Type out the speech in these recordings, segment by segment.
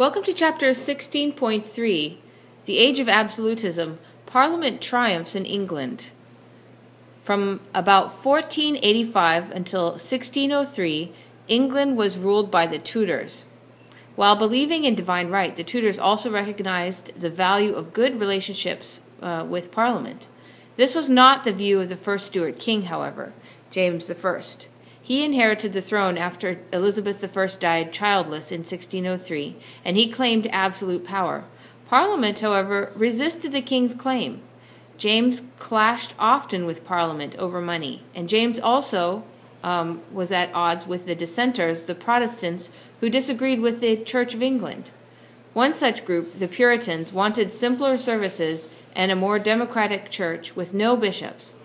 Welcome to chapter 16.3 The Age of Absolutism Parliament Triumphs in England. From about 1485 until 1603, England was ruled by the Tudors. While believing in divine right, the Tudors also recognized the value of good relationships uh, with Parliament. This was not the view of the first Stuart king, however, James I. He inherited the throne after Elizabeth I died childless in 1603, and he claimed absolute power. Parliament, however, resisted the king's claim. James clashed often with Parliament over money, and James also um, was at odds with the dissenters, the Protestants, who disagreed with the Church of England. One such group, the Puritans, wanted simpler services and a more democratic church with no bishops.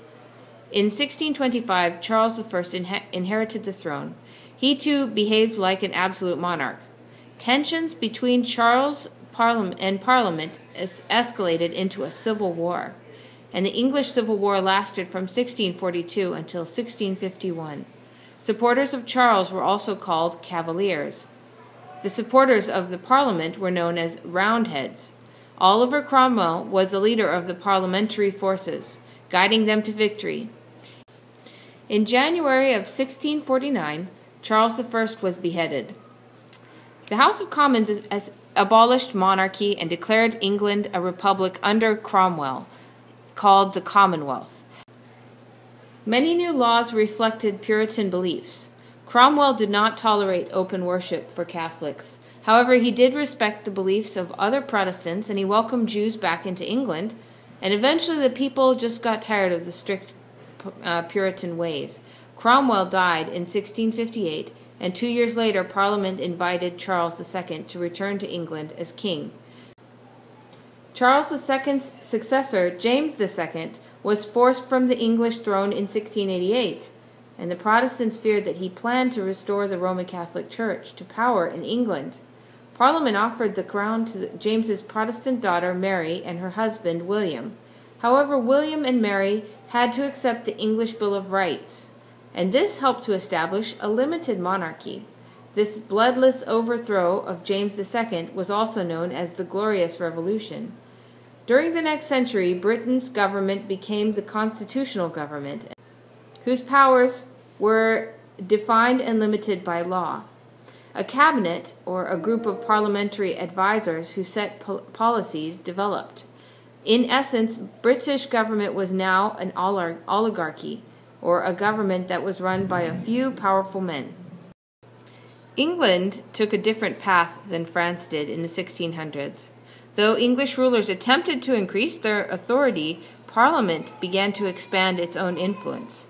In 1625, Charles I inherited the throne. He too behaved like an absolute monarch. Tensions between Charles and Parliament escalated into a civil war, and the English Civil War lasted from 1642 until 1651. Supporters of Charles were also called Cavaliers. The supporters of the Parliament were known as Roundheads. Oliver Cromwell was the leader of the parliamentary forces, guiding them to victory. In January of 1649, Charles I was beheaded. The House of Commons abolished monarchy and declared England a republic under Cromwell, called the Commonwealth. Many new laws reflected Puritan beliefs. Cromwell did not tolerate open worship for Catholics. However, he did respect the beliefs of other Protestants and he welcomed Jews back into England. And eventually, the people just got tired of the strict uh, Puritan ways. Cromwell died in 1658, and two years later, Parliament invited Charles II to return to England as king. Charles II's successor, James II, was forced from the English throne in 1688, and the Protestants feared that he planned to restore the Roman Catholic Church to power in England. Parliament offered the crown to James's Protestant daughter Mary and her husband William. However, William and Mary had to accept the English Bill of Rights, and this helped to establish a limited monarchy. This bloodless overthrow of James II was also known as the Glorious Revolution. During the next century, Britain's government became the constitutional government, whose powers were defined and limited by law. A cabinet, or a group of parliamentary advisers who set policies, developed. In essence, British government was now an oligarchy, or a government that was run by a few powerful men. England took a different path than France did in the 1600s. Though English rulers attempted to increase their authority, Parliament began to expand its own influence.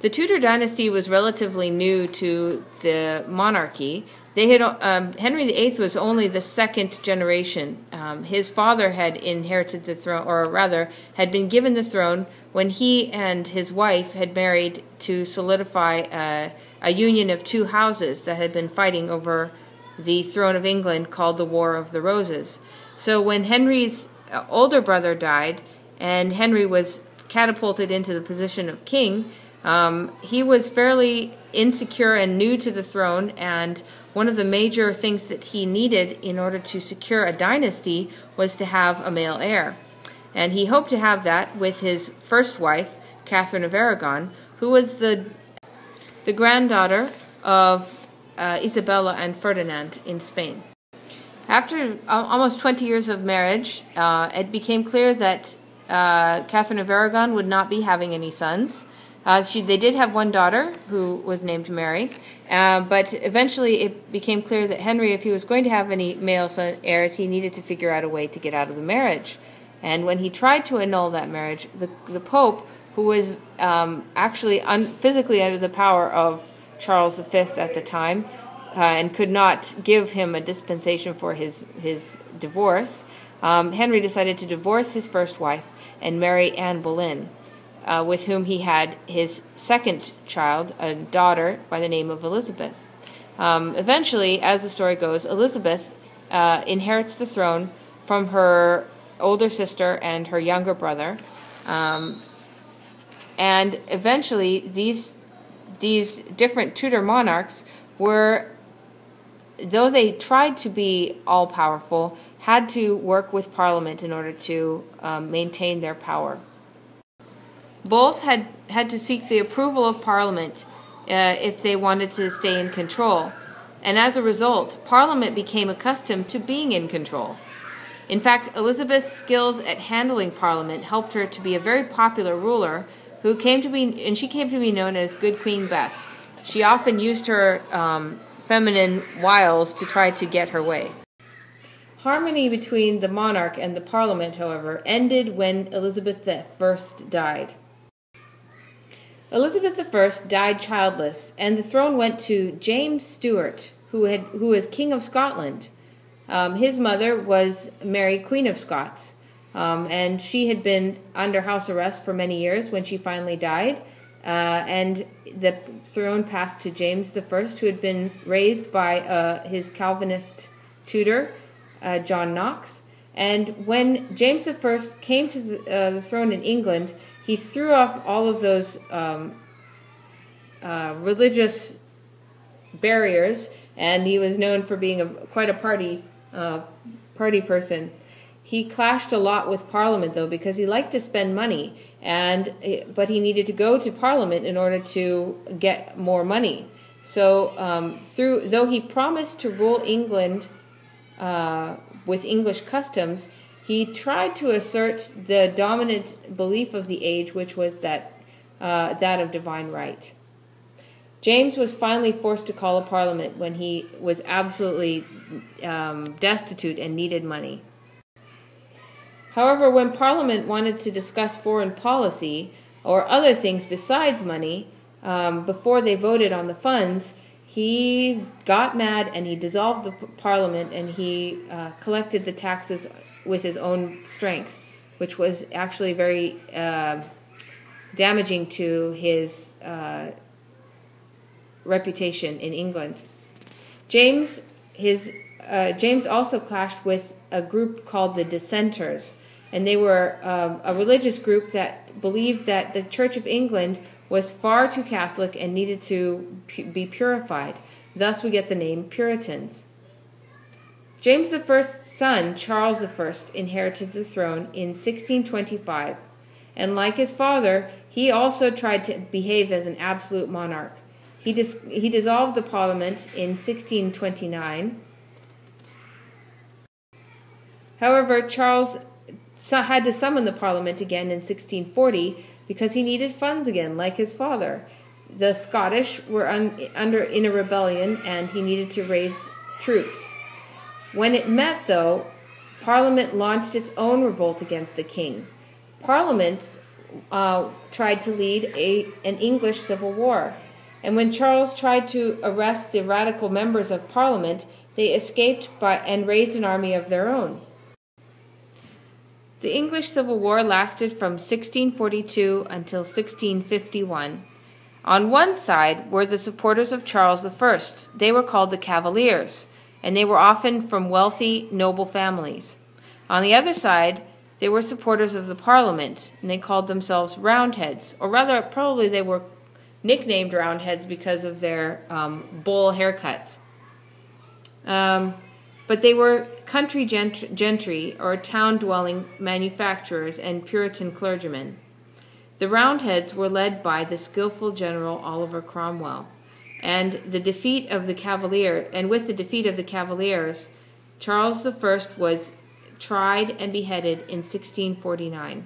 The Tudor dynasty was relatively new to the monarchy. They had um, Henry VIII was only the second generation. Um, his father had inherited the throne, or rather, had been given the throne when he and his wife had married to solidify a, a union of two houses that had been fighting over the throne of England, called the War of the Roses. So when Henry's uh, older brother died, and Henry was catapulted into the position of king, um, he was fairly insecure and new to the throne, and one of the major things that he needed in order to secure a dynasty was to have a male heir. And he hoped to have that with his first wife, Catherine of Aragon, who was the, the granddaughter of uh, Isabella and Ferdinand in Spain. After almost 20 years of marriage, uh, it became clear that uh, Catherine of Aragon would not be having any sons. Uh, she, they did have one daughter who was named Mary, uh, but eventually it became clear that Henry, if he was going to have any male son heirs, he needed to figure out a way to get out of the marriage. And when he tried to annul that marriage, the, the Pope, who was um, actually un, physically under the power of Charles V at the time, uh, and could not give him a dispensation for his his divorce, um, Henry decided to divorce his first wife and marry Anne Boleyn uh, with whom he had his second child, a daughter by the name of Elizabeth. Um, eventually, as the story goes, Elizabeth uh, inherits the throne from her older sister and her younger brother. Um, and eventually, these these different Tudor monarchs were though they tried to be all powerful, had to work with Parliament in order to um, maintain their power. Both had, had to seek the approval of Parliament uh, if they wanted to stay in control, and as a result, Parliament became accustomed to being in control. In fact, Elizabeth's skills at handling Parliament helped her to be a very popular ruler who came to be, and she came to be known as Good Queen Bess. She often used her um, feminine wiles to try to get her way. Harmony between the monarch and the parliament, however, ended when Elizabeth I died. Elizabeth I died childless, and the throne went to James Stuart, who, had, who was King of Scotland. Um, his mother was Mary, Queen of Scots, um, and she had been under house arrest for many years when she finally died. Uh, and the throne passed to James I, who had been raised by uh, his Calvinist tutor, uh, John Knox. And when James I came to the, uh, the, throne in England, he threw off all of those um, uh, religious barriers, and he was known for being a, quite a party uh, party person. He clashed a lot with Parliament, though, because he liked to spend money, and but he needed to go to Parliament in order to get more money. So, um, through though he promised to rule England uh, with English customs, he tried to assert the dominant belief of the age, which was that uh, that of divine right. James was finally forced to call a parliament when he was absolutely um, destitute and needed money. However, when Parliament wanted to discuss foreign policy or other things besides money um, before they voted on the funds, he got mad and he dissolved the parliament and he uh, collected the taxes with his own strength, which was actually very uh, damaging to his uh, reputation in England. James, his uh, James also clashed with a group called the Dissenters, and they were um, a religious group that believed that the Church of England was far too Catholic and needed to pu- be purified. Thus, we get the name Puritans. James I's son, Charles I, inherited the throne in 1625, and like his father, he also tried to behave as an absolute monarch. He, dis- he dissolved the parliament in 1629. However, Charles had to summon the parliament again in 1640 because he needed funds again, like his father. The Scottish were un, under in a rebellion, and he needed to raise troops. When it met, though, Parliament launched its own revolt against the king. Parliament uh, tried to lead a, an English civil war, and when Charles tried to arrest the radical members of Parliament, they escaped by, and raised an army of their own. The English Civil War lasted from 1642 until 1651. On one side were the supporters of Charles I. They were called the Cavaliers, and they were often from wealthy, noble families. On the other side, they were supporters of the Parliament, and they called themselves Roundheads, or rather, probably they were nicknamed Roundheads because of their um, bowl haircuts. Um, but they were country gentry or town dwelling manufacturers and Puritan clergymen. The Roundheads were led by the skilful general Oliver Cromwell, and the defeat of the Cavalier and with the defeat of the Cavaliers, Charles I was tried and beheaded in 1649.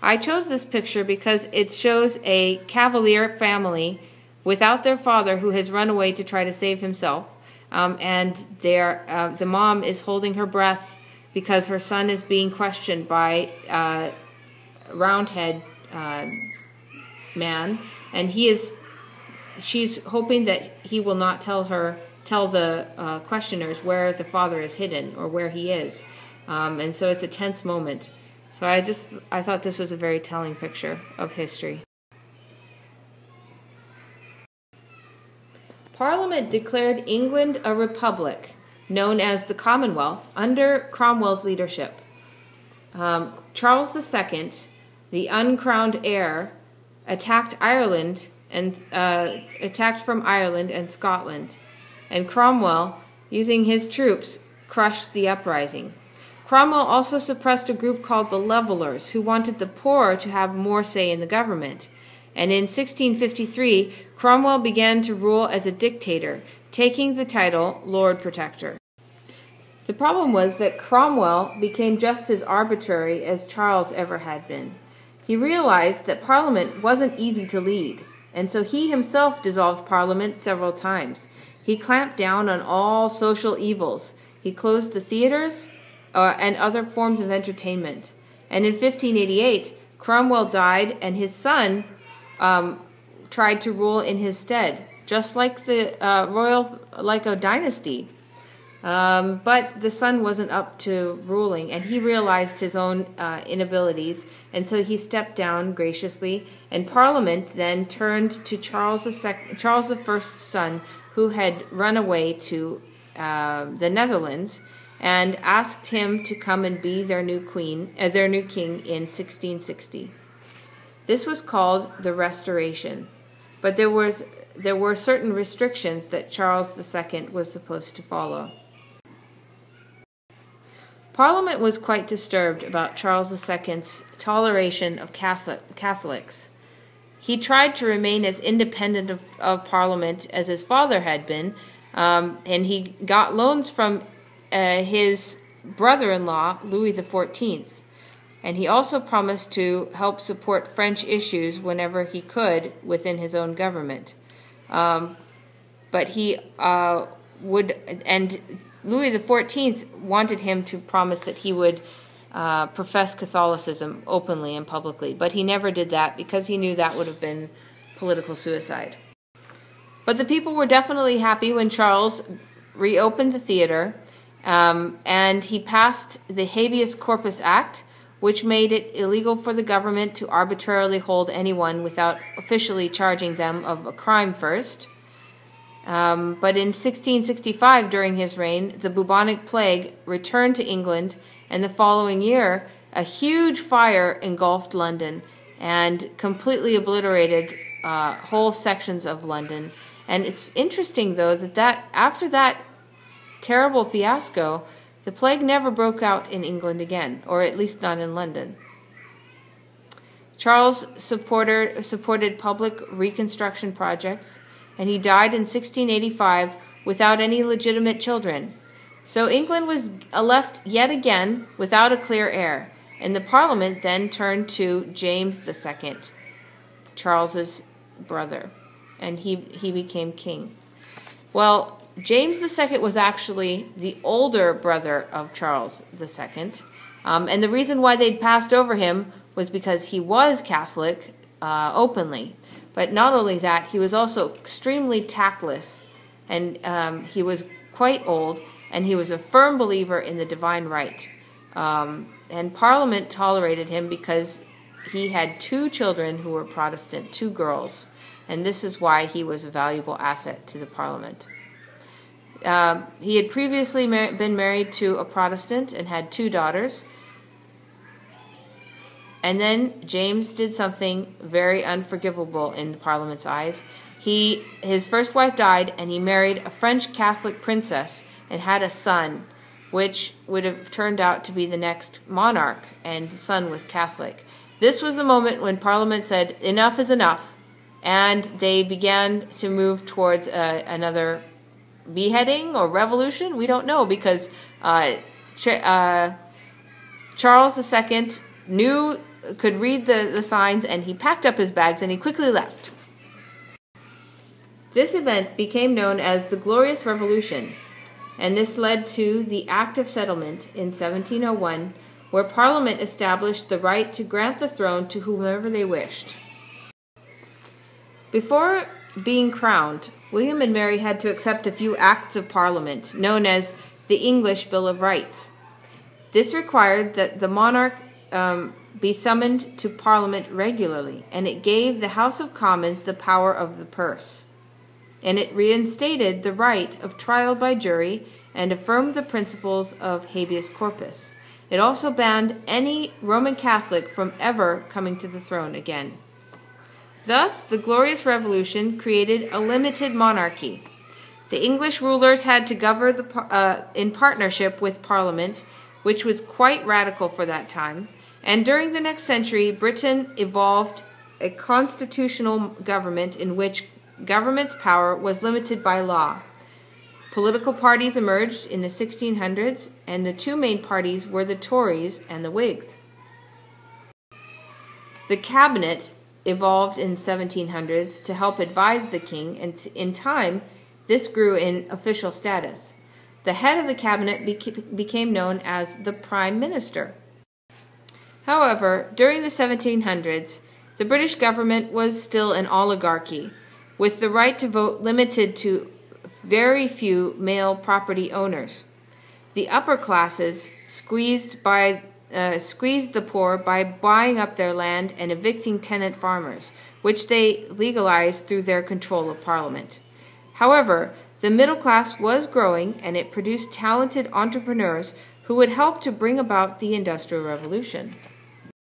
I chose this picture because it shows a Cavalier family without their father who has run away to try to save himself um, and uh, the mom is holding her breath because her son is being questioned by uh, Roundhead uh, man, and he is. She's hoping that he will not tell her, tell the uh, questioners where the father is hidden or where he is, um, and so it's a tense moment. So I just I thought this was a very telling picture of history. Parliament declared England a republic, known as the Commonwealth, under Cromwell's leadership. Um, Charles II, the uncrowned heir, attacked Ireland and uh, attacked from Ireland and Scotland, and Cromwell using his troops, crushed the uprising. Cromwell also suppressed a group called the Levelers, who wanted the poor to have more say in the government. And in 1653, Cromwell began to rule as a dictator, taking the title Lord Protector. The problem was that Cromwell became just as arbitrary as Charles ever had been. He realized that Parliament wasn't easy to lead, and so he himself dissolved Parliament several times. He clamped down on all social evils. He closed the theaters, uh, and other forms of entertainment. And in 1588, Cromwell died, and his son um, tried to rule in his stead, just like the uh, royal, like a dynasty. Um, but the son wasn't up to ruling, and he realized his own uh, inabilities, and so he stepped down graciously. And Parliament then turned to Charles II, Charles I's son, who had run away to uh, the Netherlands, and asked him to come and be their new queen, uh, their new king in 1660. This was called the Restoration, but there was there were certain restrictions that Charles II was supposed to follow. Parliament was quite disturbed about Charles II's toleration of Catholics. He tried to remain as independent of, of Parliament as his father had been, um, and he got loans from uh, his brother-in-law Louis XIV, and he also promised to help support French issues whenever he could within his own government. Um, but he uh, would, and Louis XIV wanted him to promise that he would uh, profess Catholicism openly and publicly, but he never did that because he knew that would have been political suicide. But the people were definitely happy when Charles reopened the theater um, and he passed the Habeas Corpus Act, which made it illegal for the government to arbitrarily hold anyone without officially charging them of a crime first. Um, but in 1665, during his reign, the bubonic plague returned to England, and the following year, a huge fire engulfed London and completely obliterated uh, whole sections of London. And it's interesting, though, that, that after that terrible fiasco, the plague never broke out in England again, or at least not in London. Charles supported public reconstruction projects, and he died in 1685 without any legitimate children. So England was left yet again without a clear heir, and the Parliament then turned to James II, Charles's brother, and he, he became king. Well, James II was actually the older brother of Charles II. Um, and the reason why they'd passed over him was because he was Catholic uh, openly. But not only that, he was also extremely tactless, and um, he was quite old, and he was a firm believer in the divine right. Um, and Parliament tolerated him because he had two children who were Protestant, two girls, and this is why he was a valuable asset to the Parliament. Um, he had previously mar- been married to a Protestant and had two daughters. And then James did something very unforgivable in Parliament's eyes. He his first wife died and he married a French Catholic princess and had a son which would have turned out to be the next monarch and the son was Catholic. This was the moment when Parliament said enough is enough and they began to move towards uh, another beheading or revolution. We don't know because uh, Ch- uh, Charles II knew could read the, the signs and he packed up his bags and he quickly left. This event became known as the Glorious Revolution, and this led to the Act of Settlement in 1701, where Parliament established the right to grant the throne to whomever they wished. Before being crowned, William and Mary had to accept a few acts of Parliament, known as the English Bill of Rights. This required that the monarch um, be summoned to Parliament regularly, and it gave the House of Commons the power of the purse. And it reinstated the right of trial by jury and affirmed the principles of habeas corpus. It also banned any Roman Catholic from ever coming to the throne again. Thus, the Glorious Revolution created a limited monarchy. The English rulers had to govern the, uh, in partnership with Parliament, which was quite radical for that time. And during the next century, Britain evolved a constitutional government in which government's power was limited by law. Political parties emerged in the 1600s, and the two main parties were the Tories and the Whigs. The cabinet evolved in 1700s to help advise the king, and in time, this grew in official status. The head of the cabinet became known as the prime minister. However, during the 1700s, the British government was still an oligarchy, with the right to vote limited to very few male property owners. The upper classes squeezed by uh, squeezed the poor by buying up their land and evicting tenant farmers, which they legalized through their control of Parliament. However, the middle class was growing and it produced talented entrepreneurs who would help to bring about the Industrial Revolution.